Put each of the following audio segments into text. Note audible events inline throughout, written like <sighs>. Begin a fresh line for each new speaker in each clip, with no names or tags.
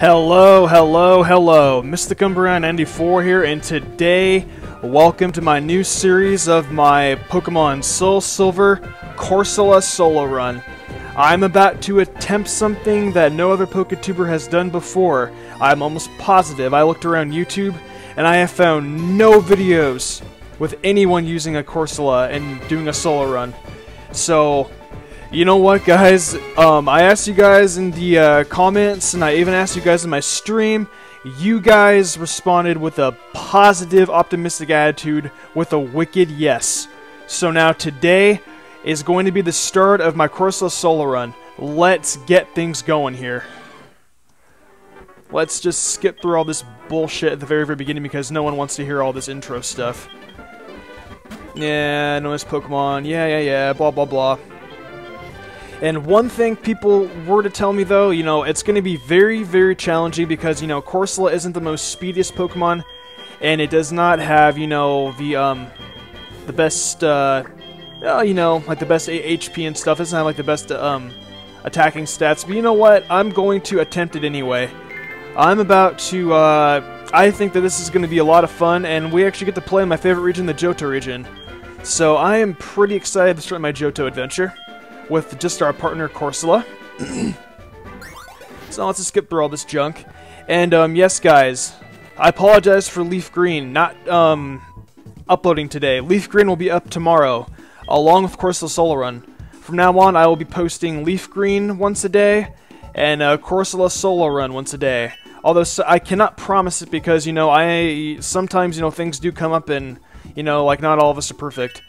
Hello, hello, hello. Mystic Umbreon 94 here, and today, welcome to my new series of my Pokemon Soul Silver Corsola Solo Run. I'm about to attempt something that no other Poketuber has done before. I'm almost positive. I looked around YouTube, and I have found no videos with anyone using a Corsola and doing a solo run. So, you know what, guys? Um, I asked you guys in the uh, comments, and I even asked you guys in my stream. You guys responded with a positive, optimistic attitude with a wicked yes. So now today is going to be the start of my Corsola solo run. Let's get things going here. Let's just skip through all this bullshit at the very, very beginning because no one wants to hear all this intro stuff. Yeah, notice Pokemon. Yeah, yeah, yeah. Blah, blah, blah. And one thing people were to tell me though, you know, it's going to be very, very challenging because, you know, Corsola isn't the most speediest Pokemon, and it does not have, you know, the, um, the best, uh, uh you know, like the best HP and stuff. It's not like the best, um, attacking stats. But you know what? I'm going to attempt it anyway. I'm about to, uh, I think that this is going to be a lot of fun, and we actually get to play in my favorite region, the Johto region. So I am pretty excited to start my Johto adventure with just our partner Corsola. <clears throat> so let's just skip through all this junk. And um, yes, guys, I apologize for Leaf Green not um, uploading today. Leaf Green will be up tomorrow, along with Corsola Solo Run. From now on, I will be posting Leaf Green once a day and uh, Corsola Solo Run once a day. Although so I cannot promise it because you know I sometimes you know things do come up and you know like not all of us are perfect.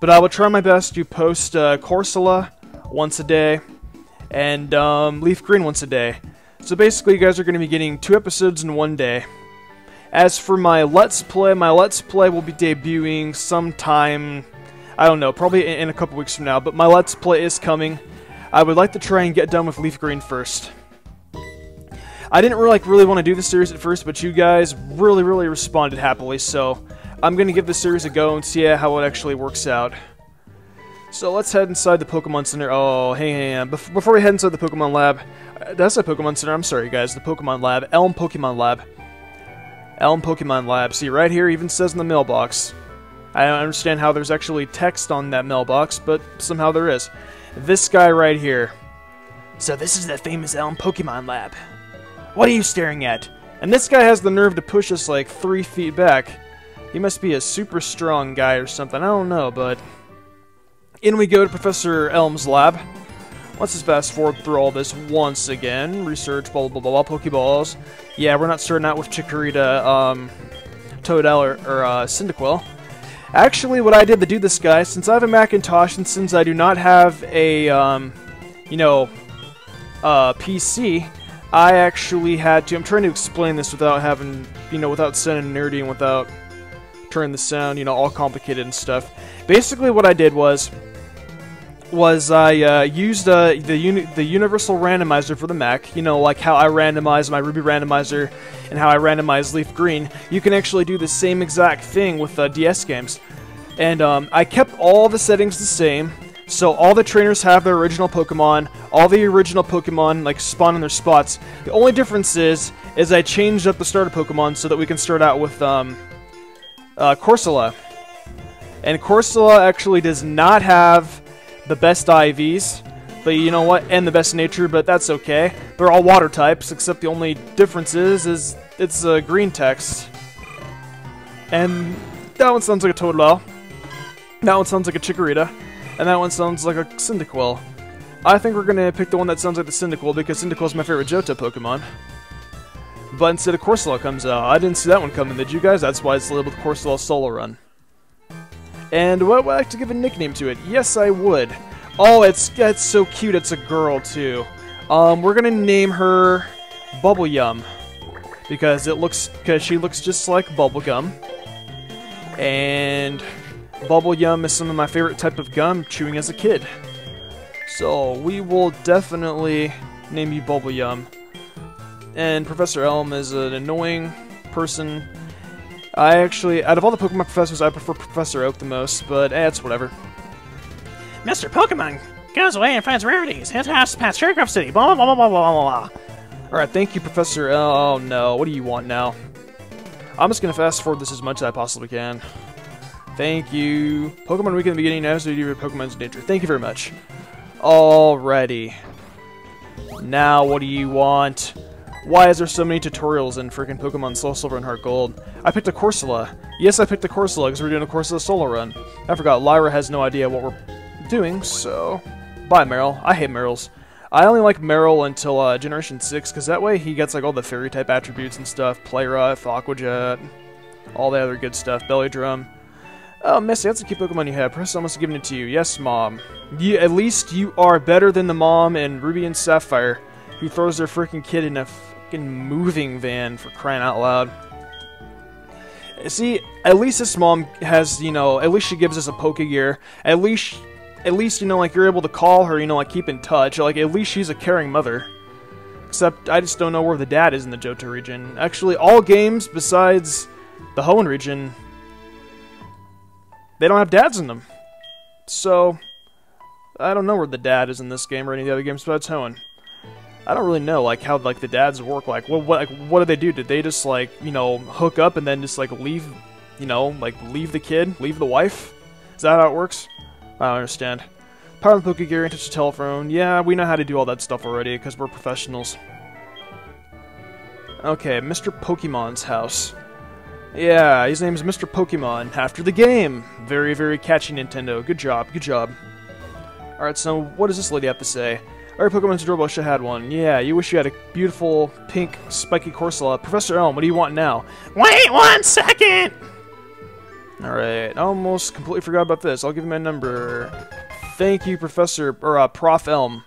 But I will try my best to post uh, Corsola once a day, and um, Leaf Green once a day. So basically, you guys are going to be getting two episodes in one day. As for my Let's Play, my Let's Play will be debuting sometime, I don't know, probably in, a couple weeks from now, but my Let's Play is coming. I would like to try and get done with Leaf Green first. I didn't really, like, really want to do the series at first, but you guys really, really responded happily, so I'm going to give the series a go and see how it actually works out. So let's head inside the Pokemon Center. Oh, hey, hey, before we head inside the Pokemon Lab, uh, that's a Pokemon Center. I'm sorry, guys. The Pokemon Lab, Elm Pokemon Lab, Elm Pokemon Lab. See, right here, even says in the mailbox. I don't understand how there's actually text on that mailbox, but somehow there is. This guy right here. So this is the famous Elm Pokemon Lab. What are you staring at? And this guy has the nerve to push us like three feet back. He must be a super strong guy or something. I don't know, but in we go to Professor Elm's lab. Let's just fast forward through all this once again. Research, blah, blah, blah, blah, Pokeballs. Yeah, we're not starting out with Chikorita, um, Totodile, or, or uh, Cyndaquil. Actually, what I did to do this guy, since I have a Macintosh and since I do not have a, um, you know, uh, PC, I actually had to, I'm trying to explain this without having, you know, without sounding nerdy and without turning the sound, you know, all complicated and stuff. Basically, what I did was was I uh, used uh, the uni the universal randomizer for the Mac. You know, like how I randomize my Ruby randomizer and how I randomize Leaf Green. You can actually do the same exact thing with uh, DS games. And um, I kept all the settings the same. So all the trainers have their original Pokemon, all the original Pokemon like spawn in their spots. The only difference is, is I changed up the starter Pokemon so that we can start out with um, uh, Corsola. And Corsola actually does not have the best IVs, but you know what, and the best nature, but that's okay. They're all water types, except the only difference is, is it's a green text. And that one sounds like a Totodile. That one sounds like a Chikorita. And that one sounds like a Cyndaquil. I think we're gonna pick the one that sounds like the Cyndaquil because Cyndaquil is my favorite Johto Pokemon. But instead of Corsola comes out. I didn't see that one coming, did you guys? That's why it's labeled Corsola Solo Run. And would I like to give a nickname to it? Yes, I would. Oh, it's it's so cute. It's a girl too. Um, we're gonna name her Bubble Yum because it looks because she looks just like bubblegum. And Bubble Yum is some of my favorite type of gum chewing as a kid. So we will definitely name you Bubble Yum. And Professor Elm is an annoying person I actually, out of all the Pokemon professors, I prefer Professor Oak the most, but eh, it's whatever.
Mr. Pokemon goes away and finds rarities. His house past Sugarcroft City. Blah blah blah blah blah blah blah.
Alright, thank you, Professor. Oh, no. What do you want now? I'm just gonna fast forward this as much as I possibly can. Thank you. Pokemon Week in the beginning, now so you Pokemon's in danger. Thank you very much. Alrighty. Now, what do you want? Why is there so many tutorials in freaking Pokemon Soul Silver and Heart Gold? I picked a Corsola. Yes, I picked a Corsola because we're doing a Corsola solo run. I forgot, Lyra has no idea what we're doing, so... Bye, Marill. I hate Marills. I only like Marill until uh, Generation 6, because that way he gets like all the Fairy-type attributes and stuff. Play Rough, Aqua Jet, all the other good stuff. Belly Drum. Oh, Misty, that's a cute Pokemon you have. Professor almost giving it to you. Yes, Mom. You, at least you are better than the mom in Ruby and Sapphire, who throws their freaking kid in a fucking moving van for crying out loud. See, at least this mom has, you know, at least she gives us a Pokegear. At least, at least, you know, like, you're able to call her, you know, like, keep in touch. Like, at least she's a caring mother. Except, I just don't know where the dad is in the Johto region. Actually, all games besides the Hoenn region, they don't have dads in them. So, I don't know where the dad is in this game or any of the other games besides Hoenn. I don't really know like how like the dads work. Like what what like, what do they do? Did they just like you know hook up and then just like leave, you know like leave the kid, leave the wife? Is that how it works? I don't understand. Power the Pokegear, touch the telephone. Yeah, we know how to do all that stuff already because we're professionals. Okay, Mr. Pokemon's house. Yeah, his name is Mr. Pokemon, after the game. Very, very catchy, Nintendo. Good job, good job. Alright, so what does this lady have to say? Alright, Pokemon's adorable, I should have had one. Yeah, you wish you had a beautiful, pink, spiky Corsola. Professor Elm, what do you want now? Wait one second! Alright, I almost completely forgot about this. I'll give you my number. Thank you, Professor, or uh, Prof Elm.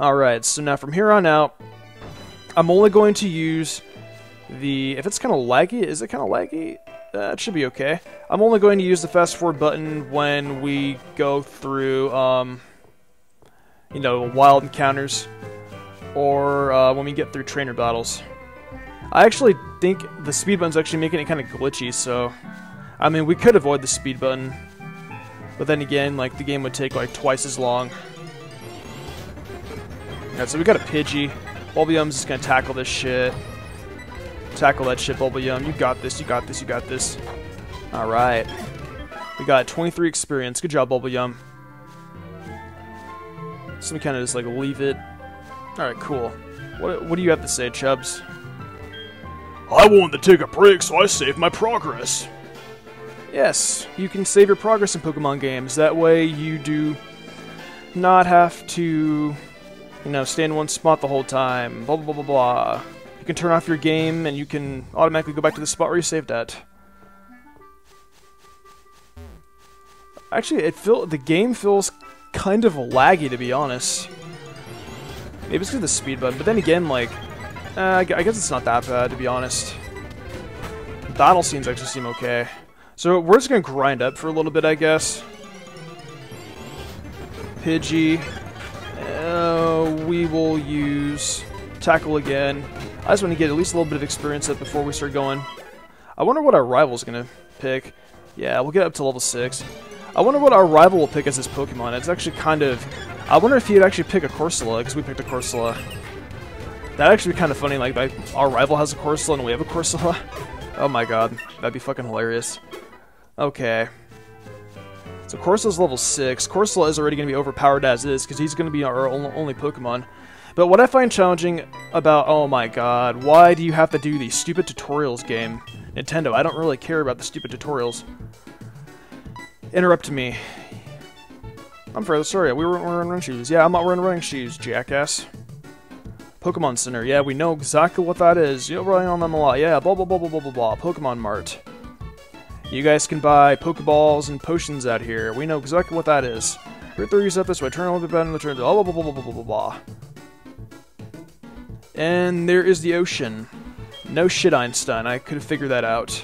Alright, so now from here on out, I'm only going to use the... If it's kind of laggy, is it kind of laggy? Uh, should be okay. I'm only going to use the fast forward button when we go through, um, you know, wild encounters, or uh, when we get through trainer battles. I actually think the speed button's actually making it kind of glitchy, so... I mean, we could avoid the speed button, but then again, like, the game would take, like, twice as long. Alright, so we got a Pidgey. Bubble Yum's just gonna tackle this shit. Tackle that shit, Bubble Yum. You got this, you got this, you got this. Alright. We got 23 experience. Good job, Bulbium. So we kind of just, like, leave it. Alright, cool. What, what do you have to say, Chubs?
I wanted to take a break, so I saved my progress.
Yes, you can save your progress in Pokemon games. That way you do not have to, you know, stay in one spot the whole time. Blah, blah, blah, blah, blah. You can turn off your game and you can automatically go back to the spot where you saved at. Actually, it feel the game feels kind of laggy, to be honest. Maybe it's because of the speed button, but then again, like, uh, I guess it's not that bad, to be honest. Battle scenes actually seem okay. So we're just gonna grind up for a little bit, I guess. Pidgey. Uh, we will use Tackle again. I just want to get at least a little bit of experience up before we start going. I wonder what our rival's gonna pick. Yeah, we'll get up to level 6. I wonder what our rival will pick as his Pokemon. It's actually kind of... I wonder if he'd actually pick a Corsola, because we picked a Corsola. That'd actually be kind of funny, like, like, our rival has a Corsola and we have a Corsola. <laughs> oh my god, that'd be fucking hilarious. Okay. So Corsola's level 6. Corsola is already going to be overpowered as is, because he's going to be our only Pokemon. But what I find challenging about... Oh my god, why do you have to do these stupid tutorials game? Nintendo, I don't really care about the stupid tutorials. Interrupt me. I'm further sorry, we weren't wearing running shoes. Yeah, I'm not wearing running shoes, jackass. Pokemon Center, yeah, we know exactly what that is. You're relying on them a lot. Yeah, blah blah blah blah blah blah blah. Pokemon Mart. You guys can buy Pokeballs and potions out here. We know exactly what that is. Route 3 is up this way. Turn a little bit better and turn blah blah blah blah blah blah blah blah. And there is the ocean. No shit, Einstein. I could have figured that out.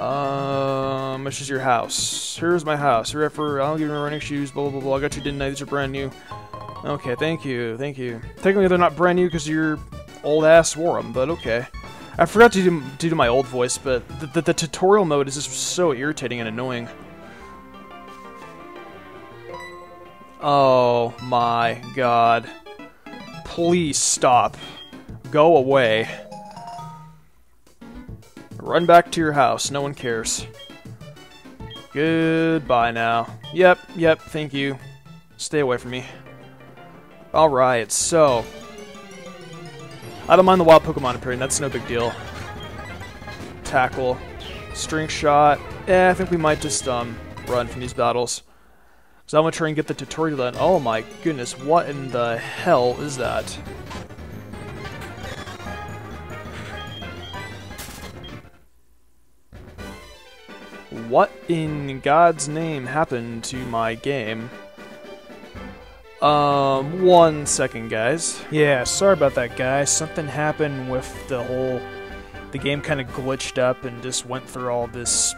Um, which is your house? Here's my house. Here for I'll give you my running shoes. Blah blah blah. I got you, didn't I? These are brand new. Okay, thank you, thank you. Technically, they're not brand new because your old ass wore them, but okay. I forgot to do, to my old voice, but the, the, the tutorial mode is just so irritating and annoying. Oh my god. please stop. Go away. Run back to your house. No one cares. Goodbye now. Yep, yep, thank you. Stay away from me. Alright, so... I don't mind the wild Pokemon appearing, that's no big deal. Tackle. String shot. Eh, I think we might just, um, run from these battles. So I'm gonna try and get the tutorial done. Oh my goodness, what in the hell is that? What in God's name happened to my game? Um, one second, guys. Yeah, sorry about that, guys. Something happened with the whole... The game kind of glitched up and just went through all this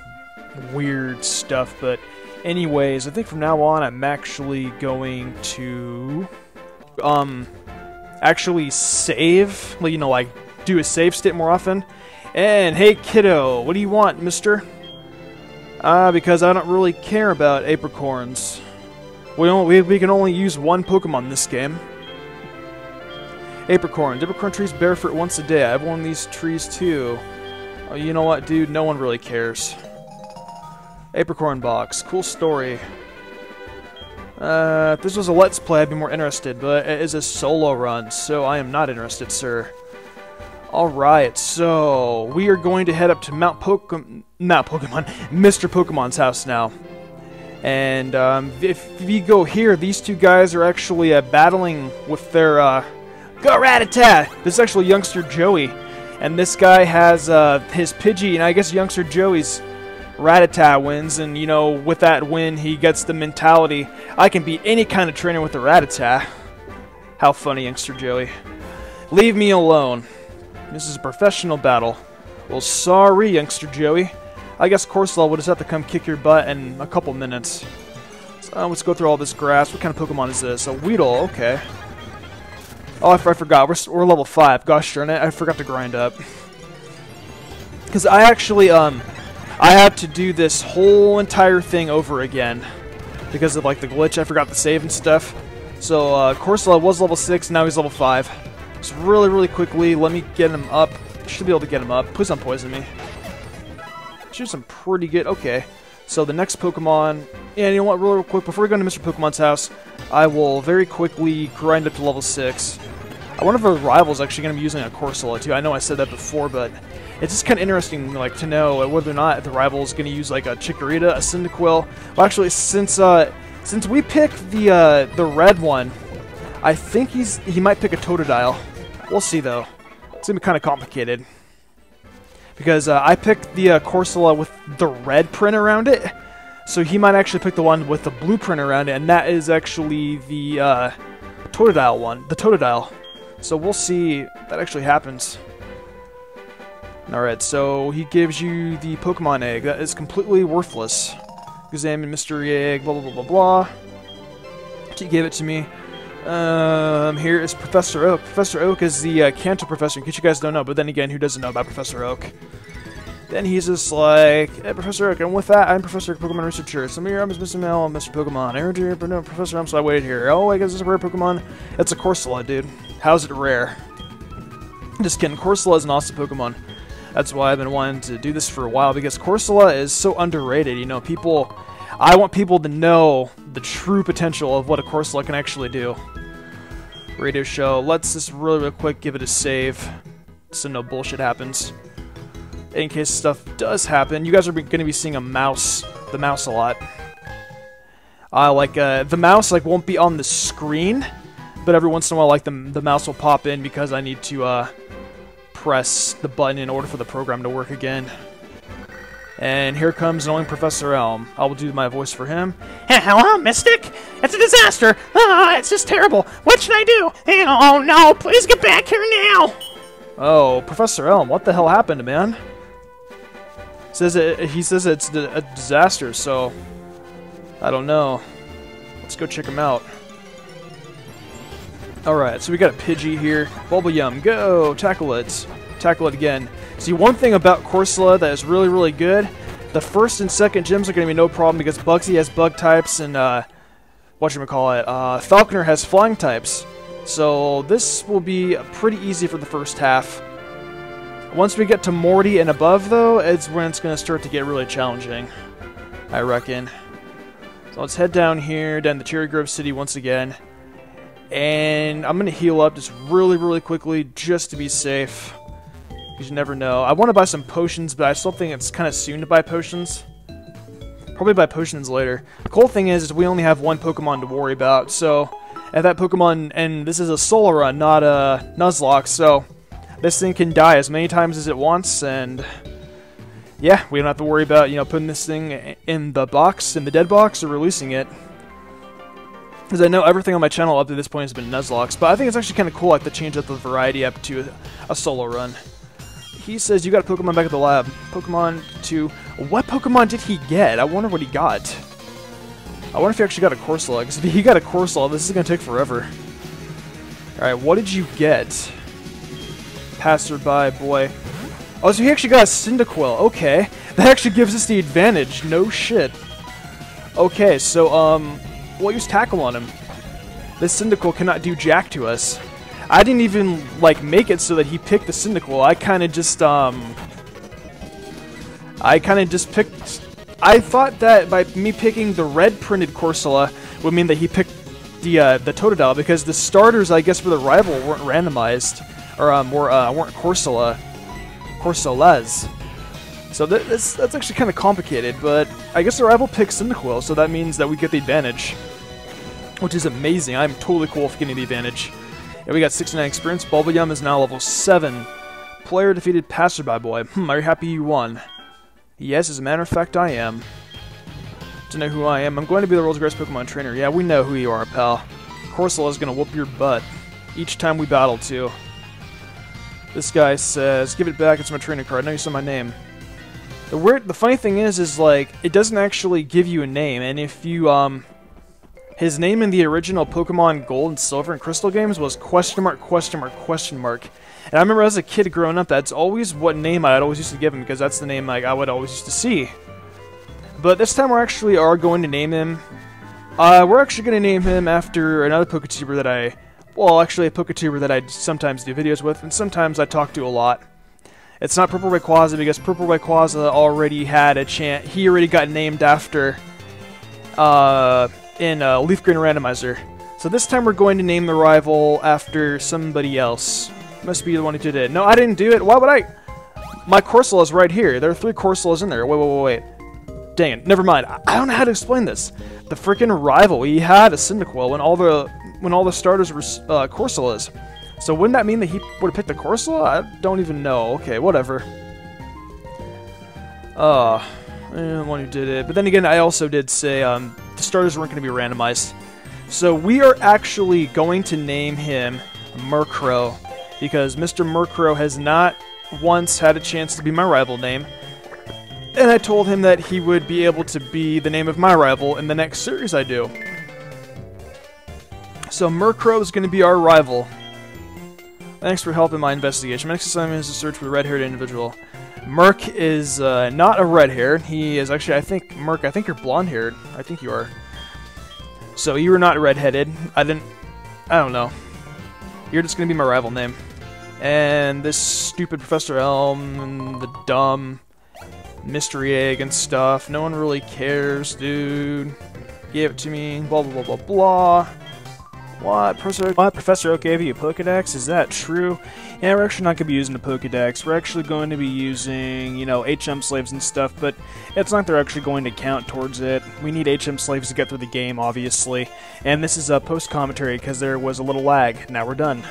weird stuff, but anyways, I think from now on I'm actually going to... Um, actually save, you know, like, do a save state more often. And, hey kiddo, what do you want, mister? Ah, uh, because I don't really care about apricorns. We, we, we can only use one Pokemon this game. Apricorn. Apricorn trees bear fruit once a day. I have one of these trees too. Oh, you know what, dude? No one really cares. Apricorn box. Cool story. Uh, if this was a Let's Play, I'd be more interested, but it is a solo run, so I am not interested, sir. Alright, so we are going to head up to Mount Pokemon, not Pokemon, Mr. Pokemon's house now. And um, if you go here, these two guys are actually uh, battling with their, uh! This is actually youngster Joey. And this guy has uh, his Pidgey, and I guess youngster Joey's Rattata wins, and you know, with that win, he gets the mentality, I can beat any kind of trainer with a Rattata. How funny, youngster Joey. Leave me alone. This is a professional battle. Well, sorry, youngster Joey. I guess Corsola will just have to come kick your butt in a couple minutes. So, uh, let's go through all this grass. What kind of Pokemon is this? A Weedle, okay. Oh, I, I forgot. We're, we're level 5. Gosh darn it, I forgot to grind up. Because I actually, um, I had to do this whole entire thing over again. Because of, like, the glitch. I forgot to save and stuff. So, uh, Corsola was level 6, now he's level 5. Just really, really quickly, let me get him up. Should be able to get him up. Please don't poison me. Shoot some pretty good. Okay. So the next Pokemon, and you know what, real, real quick, before we go into Mr. Pokemon's house, I will very quickly grind up to level 6. I wonder if our rival's actually going to be using a Corsola too. I know I said that before, but it's just kind of interesting like to know whether or not the rival's going to use like a Chikorita, a Cyndaquil. Well, actually, since uh, since we picked the uh, the red one, I think he's he might pick a Totodile. We'll see, though. It's going to be kind of complicated. Because uh, I picked the uh, Corsola with the red print around it. So he might actually pick the one with the blue print around it. And that is actually the uh, Totodile one. The Totodile. So we'll see that actually happens. Alright, so he gives you the Pokemon egg. That is completely worthless. Examine mystery egg, blah blah blah blah blah. He gave it to me. Um, here is Professor Oak. Professor Oak is the uh, professor, in case you guys don't know, but then again, who doesn't know about Professor Oak? Then he's just like, hey, Professor Oak, and with that, I'm Professor Pokemon Researcher. Some of your is Mr. Mel, Mr. Pokemon. I heard you, but no, Professor Elm, so I waited here. Oh, I guess it's a rare Pokemon. It's a Corsola, dude. How's it rare? Just kidding, Corsola is an awesome Pokemon. That's why I've been wanting to do this for a while, because Corsola is so underrated. You know, people... I want people to know the true potential of what a Corsola can actually do radio show. Let's just really, real quick give it a save so no bullshit happens. In case stuff does happen, you guys are going to be seeing a mouse, the mouse a lot. Uh, like, uh, the mouse, like, won't be on the screen, but every once in a while, like, the, the mouse will pop in because I need to, uh, press the button in order for the program to work again. And here comes knowing Professor Elm. I will do my voice for him.
Hello, Mystic. It's a disaster. Oh, it's just terrible. What should I do? Oh no! Please get back here now.
Oh, Professor Elm, what the hell happened, man? Says it. He says it's a disaster. So I don't know. Let's go check him out. Alright, so we got a Pidgey here. Bubblegum, go! Tackle it. Tackle it again. See, one thing about Corsola that is really, really good, the first and second gyms are going to be no problem because Bugsy has bug types and, uh, whatchamacallit, uh, Falkner has flying types. So this will be pretty easy for the first half. Once we get to Morty and above, though, it's when it's going to start to get really challenging, I reckon. So let's head down here, down to Cherrygrove City once again. And I'm going to heal up just really, really quickly, just to be safe. Because you never know. I want to buy some potions, but I still think it's kind of soon to buy potions. Probably buy potions later. The cool thing is, is we only have one Pokemon to worry about, so... And that Pokemon, and this is a solo run, not a Nuzlocke, so... This thing can die as many times as it wants, and... Yeah, we don't have to worry about, you know, putting this thing in the box, in the dead box, or releasing it. Because I know everything on my channel up to this point has been Nuzlockes, but I think it's actually kind of cool like to change up the variety up to a solo run. He says you got a Pokemon back at the lab. Pokemon to... What Pokemon did he get? I wonder what he got. I wonder if he actually got a Corsola, because if he got a Corsola, this is going to take forever. Alright, what did you get? Passerby, boy. Oh, so he actually got a Cyndaquil. Okay. That actually gives us the advantage. No shit. Okay, so, um, we'll use Tackle on him. This Cyndaquil cannot do jack to us. I didn't even, like, make it so that he picked the Cyndaquil. I kind of just, um... I kind of just picked... I thought that by me picking the red printed Corsola would mean that he picked the uh, the Totodile because the starters, I guess, for the rival weren't randomized or um, were uh, weren't Corsola, Corsolas. So that, that's that's actually kind of complicated, but I guess the rival picks Cyndaquil, so that means that we get the advantage, which is amazing. I'm totally cool with getting the advantage. Yeah, we got 69 experience. Bubble Yum is now level 7. Player defeated Passerby Boy. Hmm, are you happy you won? Yes, as a matter of fact, I am. To know who I am, I'm going to be the world's greatest Pokemon trainer. Yeah, we know who you are, pal. Corsola is going to whoop your butt. Each time we battle, too. This guy says, give it back, it's my trainer card. I know you saw my name. The weird, the funny thing is, is like, it doesn't actually give you a name, and if you, um, his name in the original Pokemon Gold and Silver and Crystal games was question mark, question mark, question mark. And I remember as a kid growing up, that's always what name I'd always used to give him, because that's the name like I would always used to see. But this time we actually are going to name him. Uh, we're actually going to name him after another Poketuber that I... Well, actually a Poketuber that I sometimes do videos with, and sometimes I talk to a lot. It's not Purple Rayquaza because Purple Rayquaza already had a chance. He already got named after... Uh in uh, Leaf Green Randomizer. So this time we're going to name the rival after somebody else. Must be the one who did it. No, I didn't do it. Why would I? My Corsola is right here. There are three Corsolas in there. Wait, wait, wait, wait. Dang it. Never mind. I don't know how to explain this. The freaking rival. He had a Cyndaquil when all the when all the starters were uh, Corsolas. So wouldn't that mean that he would have picked the Corsola? I don't even know. Okay, whatever. Uh, the one who did it. But then again, I also did say um, the starters weren't going to be randomized. So we are actually going to name him Murkrow because Mr. Murkrow has not once had a chance to be my rival name. And I told him that he would be able to be the name of my rival in the next series I do. So Murkrow is going to be our rival. Thanks for helping my investigation. My next assignment is to search for the red-haired individual. Merc is uh, not a red hair. He is actually, I think, Merc, I think you're blonde haired. I think you are. So you are not redheaded. I didn't, I don't know. You're just going to be my rival name. And this stupid Professor Elm and the dumb mystery egg and stuff. No one really cares, dude. Give it to me. Blah, blah, blah, blah, blah. What? Professor, what? Professor Oak gave you a Pokedex? Is that true? Yeah, we're actually not going to be using the Pokedex. We're actually going to be using, you know, HM slaves and stuff, but it's not they're actually going to count towards it. We need HM slaves to get through the game, obviously. And this is a post-commentary because there was a little lag. Now we're done.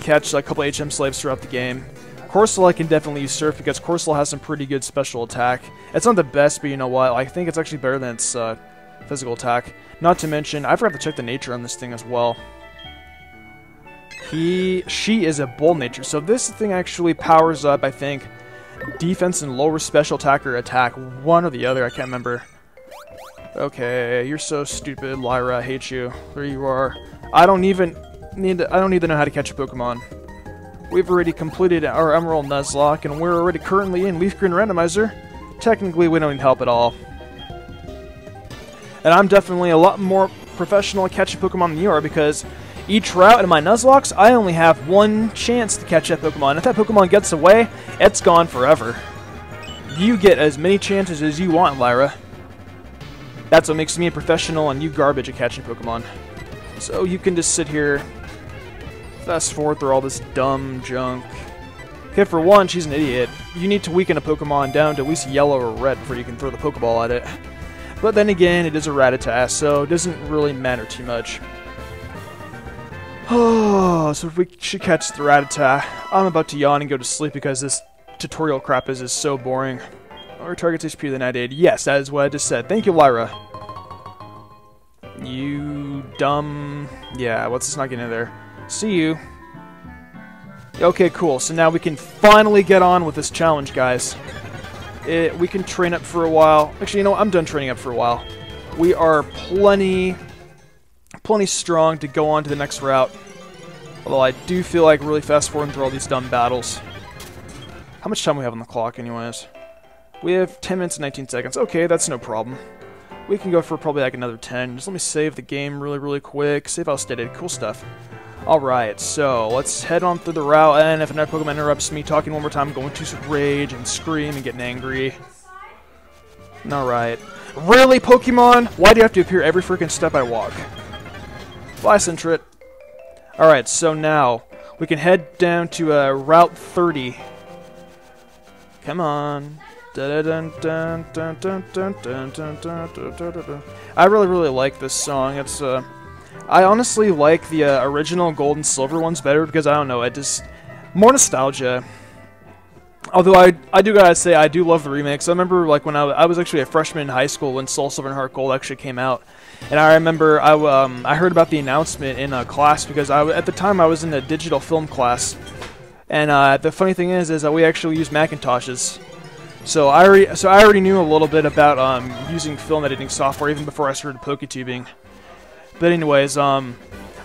Catch a couple HM slaves throughout the game. Corsola I can definitely use Surf because Corsola has some pretty good special attack. It's not the best, but you know what? I think it's actually better than its uh, physical attack. Not to mention, I forgot to check the nature on this thing as well. He, she is a Bold nature, so this thing actually powers up, I think, defense and lower special attack or attack. One or the other, I can't remember. Okay, you're so stupid, Lyra. I hate you. There you are. I don't even need to, I don't need to know how to catch a Pokemon. We've already completed our Emerald Nuzlocke, and we're already currently in Leaf Green Randomizer. Technically, we don't need help at all. And I'm definitely a lot more professional at catching Pokemon than you are because each route in my Nuzlocke, I only have one chance to catch that Pokemon. If that Pokemon gets away, it's gone forever. You get as many chances as you want, Lyra. That's what makes me a professional and you garbage at catching Pokemon. So you can just sit here, fast forward through all this dumb junk. Okay, for one, she's an idiot. You need to weaken a Pokemon down to at least yellow or red before you can throw the Pokeball at it. But then again, it is a Rattata, so it doesn't really matter too much. <sighs> Oh, so if we should catch the Rattata, I'm about to yawn and go to sleep because this tutorial crap is, is so boring. Or targets HP than I did. Yes, that is what I just said. Thank you, Lyra. You dumb... Yeah, what's this not getting in there? See you. Okay, cool. So now we can finally get on with this challenge, guys. It, we can train up for a while. Actually, you know, I'm done training up for a while. We are plenty plenty strong to go on to the next route. Although I do feel like really fast forwarding through all these dumb battles. How much time we have on the clock anyways? We have 10 minutes and 19 seconds. Okay, that's no problem. We can go for probably like another 10. Just let me save the game really, really quick. Save how stated. Cool stuff. Alright, so let's head on through the route, and if another Pokemon interrupts me talking one more time, I'm going to rage and scream and getting angry. Alright. Really, Pokemon? Why do you have to appear every freaking step I walk? Bye, Sentret. Alright, so now we can head down to uh, Route 30. Come on. I really, really like this song. It's uh, I honestly like the uh, original Gold and Silver ones better because I don't know, it just more nostalgia. Although I, I do gotta say I do love the remix. I remember like when I, I was actually a freshman in high school when Soul Silver and Heart Gold actually came out, and I remember I um I heard about the announcement in a class because I at the time I was in a digital film class, and uh, the funny thing is is that we actually used Macintoshes. So I already so I already knew a little bit about um, using film editing software even before I started PokeTubing. But anyways, um,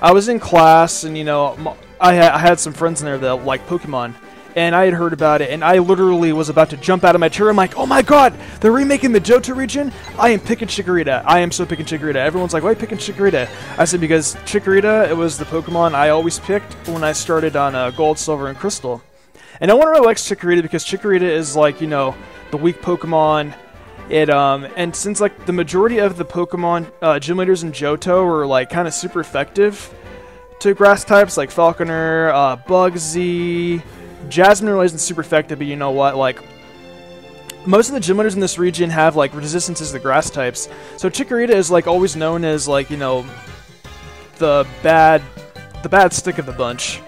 I was in class and you know I, ha I had some friends in there that like Pokemon, and I had heard about it, and I literally was about to jump out of my chair. I'm like, oh my god, they're remaking the Johto region? I am picking Chikorita. I am so picking Chikorita. Everyone's like, why picking Chikorita? I said, because Chikorita, it was the Pokemon I always picked when I started on uh, Gold, Silver, and Crystal. And no one really likes Chikorita because Chikorita is like, you know, the weak Pokemon. It um and since like the majority of the Pokemon uh, gym leaders in Johto are like kind of super effective to grass types like Falkner, uh, Bugsy, Jasmine really isn't super effective, but you know what? Like, most of the gym leaders in this region have, like, resistances to grass types. So Chikorita is, like, always known as, like, you know, the bad, the bad stick of the bunch.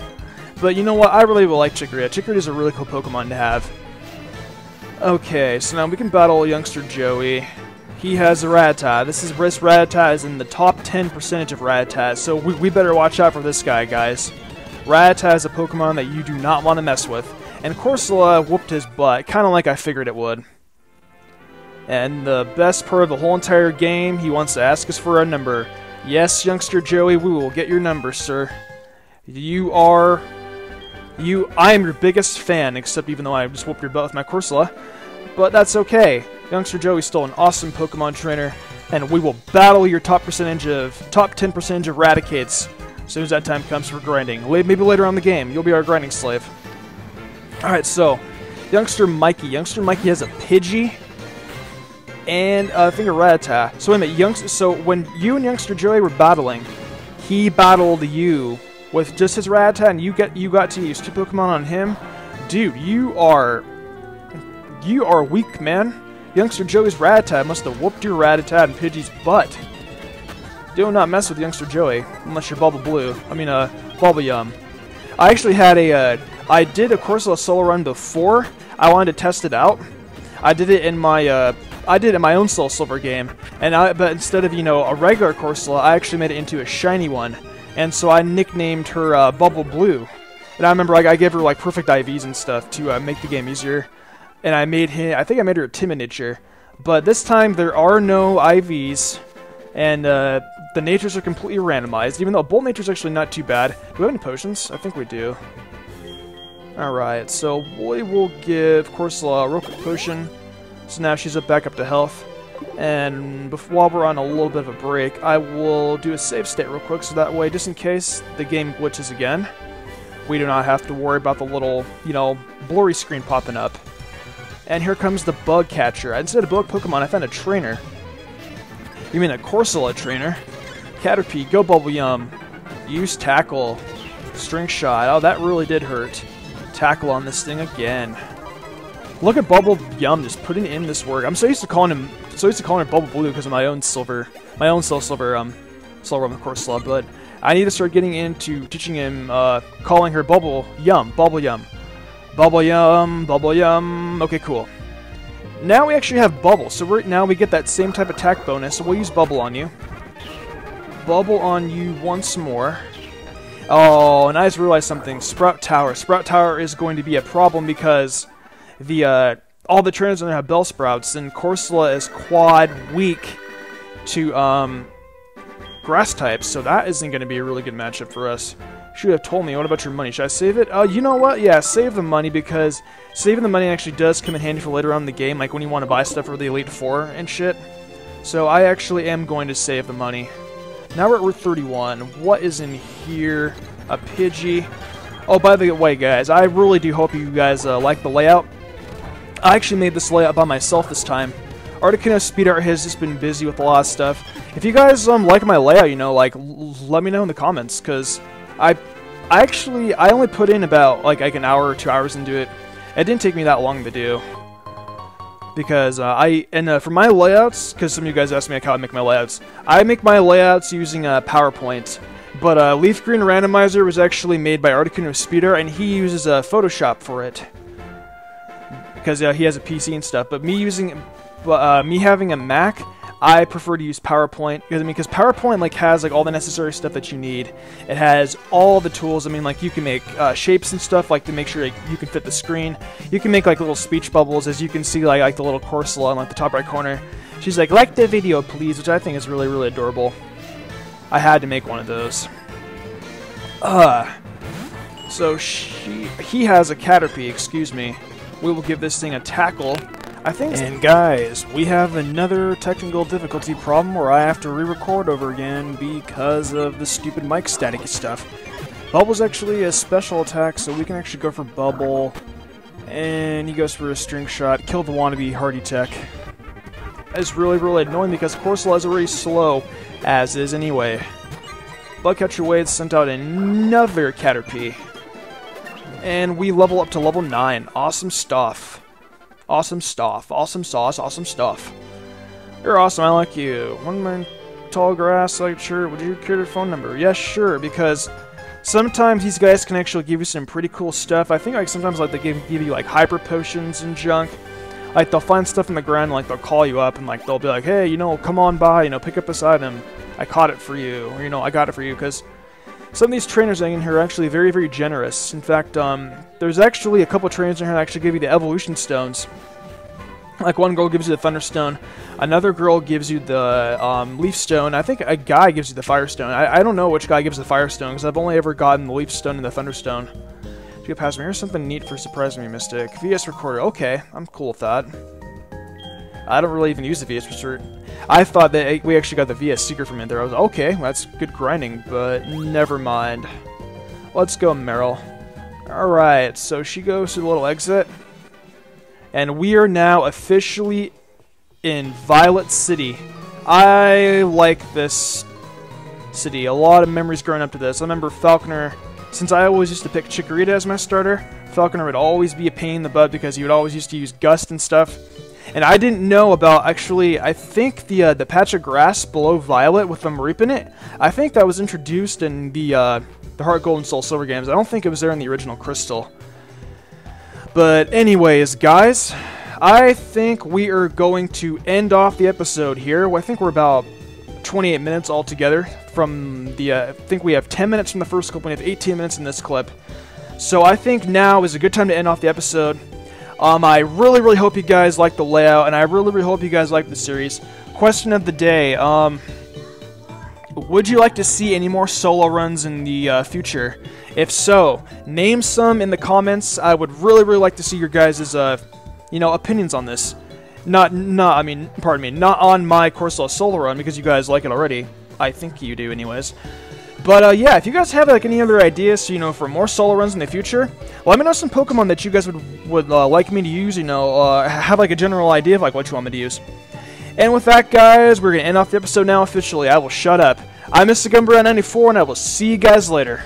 But you know what? I really will like Chikorita. Chikorita is a really cool Pokemon to have. Okay, so now we can battle youngster Joey. He has a Rattata. This is this Rattata is in the top 10 percentage of Rattata, so we, we better watch out for this guy, guys. Rattata is a Pokemon that you do not want to mess with, and Corsola whooped his butt, kind of like I figured it would. And the best part of the whole entire game, he wants to ask us for a number. Yes, youngster Joey, we will get your number, sir. You are... You... I am your biggest fan, except even though I just whooped your butt with my Corsola. But that's okay. Youngster Joey's still an awesome Pokemon trainer, and we will battle your top percentage of... top 10 percentage of Raticates as soon as that time comes for grinding. Maybe later on the game, you'll be our grinding slave. Alright, so, youngster Mikey. Youngster Mikey has a Pidgey and I think a Rattata. So wait a minute, youngster, so when you and youngster Joey were battling, he battled you with just his Rattata and you get you got to use two Pokemon on him? Dude, you are you are weak, man. Youngster Joey's Rattata must have whooped your Rattata and Pidgey's butt. Do not mess with youngster Joey, unless you're Bubble Blue. I mean, uh, Bubble Yum. I actually had a, uh, I did a Corsola solo run before. I wanted to test it out. I did it in my, uh, I did it in my own Soul Silver game, and I, but instead of, you know, a regular Corsola, I actually made it into a shiny one. And so I nicknamed her, uh, Bubble Blue. And I remember, like, I gave her, like, perfect IVs and stuff to, uh, make the game easier. And I made him, I think I made her a Timidnature. But this time, there are no IVs, and, uh, the natures are completely randomized, even though Bold Nature is actually not too bad. Do we have any potions? I think we do. Alright, so we will give Corsola a real quick potion. So now she's up back up to health. And bef- while we're on a little bit of a break, I will do a save state real quick so that way, just in case the game glitches again, we do not have to worry about the little, you know, blurry screen popping up. And here comes the bug catcher. Instead of bug Pokemon, I found a trainer. You mean a Corsola trainer? Caterpie, go Bubble Yum. Use Tackle. String Shot. Oh, that really did hurt. Tackle on this thing again. Look at Bubble Yum just putting in this work. I'm so used to calling him so used to calling him Bubble Blue because of my own silver my own Soul Silver um Silver of course Slug, but I need to start getting into teaching him uh calling her Bubble Yum, Bubble Yum. Bubble Yum, Bubble Yum. Okay, cool. Now we actually have Bubble, so right now we get that same type of attack bonus, so we'll use Bubble on you. Bubble on you once more. Oh, and I just realized something. Sprout Tower. Sprout Tower is going to be a problem because the uh, all the trainers are to have Bellsprouts, and Corsola is quad weak to um, grass types, so that isn't to be a really good matchup for us. Should have told me. What about your money? Should I save it? Oh, uh, you know what? Yeah, save the money because saving the money actually does come in handy for later on in the game, like when you want to buy stuff for the Elite Four and shit. So I actually am going to save the money. Now we're at Route 31. What is in here? A Pidgey. Oh, by the way, guys, I really do hope you guys uh, like the layout. I actually made this layout by myself this time. Articuno Speed Art has just been busy with a lot of stuff. If you guys um, like my layout, you know, like, let me know in the comments, because I, I actually, I only put in about, like, like an hour or two hours into it. It didn't take me that long to do because uh, I and uh, for my layouts, because some of you guys asked me like, how I make my layouts, I make my layouts using uh, PowerPoint. But uh, Leaf Green Randomizer was actually made by Articuno Speeder, and he uses uh, Photoshop for it because uh, he has a PC and stuff. But me using, uh, me having a Mac, I prefer to use PowerPoint because I mean, because PowerPoint like has like all the necessary stuff that you need. It has all the tools. I mean, like you can make uh, shapes and stuff like to make sure like, you can fit the screen. You can make like little speech bubbles, as you can see like like the little Corsola in like the top right corner. She's like, like the video, please, which I think is really really adorable. I had to make one of those. Uh, so she he has a Caterpie. Excuse me. We will give this thing a tackle. I think. And guys, we have another technical difficulty problem where I have to re-record over again because of the stupid mic staticky stuff. Bubble's actually a special attack, so we can actually go for Bubble. And he goes for a string shot, kill the wannabe Hardy Tech. It's really, really annoying because Corsola is already slow, as is anyway. Bugcatcher Wade sent out another Caterpie. And we level up to level 9. Awesome stuff. Awesome stuff. Awesome sauce. Awesome stuff. You're awesome. I like you. One man, tall grass, like sure. Would you care your phone number? Yes, sure. Because sometimes these guys can actually give you some pretty cool stuff. I think like sometimes like they give, give you like hyper potions and junk. Like they'll find stuff in the ground, like they'll call you up and like they'll be like, hey, you know, come on by, you know, pick up this item. I caught it for you, or you know, I got it for you because some of these trainers in here are actually very, very generous. In fact, um, there's actually a couple trainers in here that actually give you the evolution stones. Like one girl gives you the Thunderstone, another girl gives you the um, Leaf Stone. I think a guy gives you the Firestone. I, I don't know which guy gives the Firestone because I've only ever gotten the Leaf Stone and the Thunderstone. To get past me, here's something neat for surprising me, Mystic. VS Recorder. Okay, I'm cool with that. I don't really even use the VS. I thought that we actually got the VS Secret from in there. I was okay, that's good grinding, but never mind. Let's go, Marill. Alright, so she goes to the little exit. And we are now officially in Violet City. I like this city. A lot of memories growing up to this. I remember Falkner, since I always used to pick Chikorita as my starter, Falkner would always be a pain in the butt because he would always used to use Gust and stuff. And I didn't know about, actually, I think the uh, the patch of grass below Violet with them reaping it, I think that was introduced in the, uh, the Heart Gold and Soul Silver games. I don't think it was there in the original Crystal. But anyways, guys, I think we are going to end off the episode here. I think we're about 28 minutes altogether from the, uh, I think we have 10 minutes from the first clip, we have 18 minutes in this clip. So I think now is a good time to end off the episode. Um, I really, really hope you guys like the layout, and I really, really hope you guys like the series. Question of the day, um, would you like to see any more solo runs in the uh, future? If so, name some in the comments. I would really, really like to see your guys' uh, you know, opinions on this. Not, not, I mean, pardon me, not on my Corsola solo run because you guys like it already. I think you do, anyways. But uh, yeah, if you guys have like any other ideas, you know, for more solo runs in the future, let me know some Pokemon that you guys would would uh, like me to use. You know, uh, have like a general idea of like what you want me to use. And with that, guys, we're gonna end off the episode now officially. I will shut up. I'm Mystic Umbreon 94, and I will see you guys later.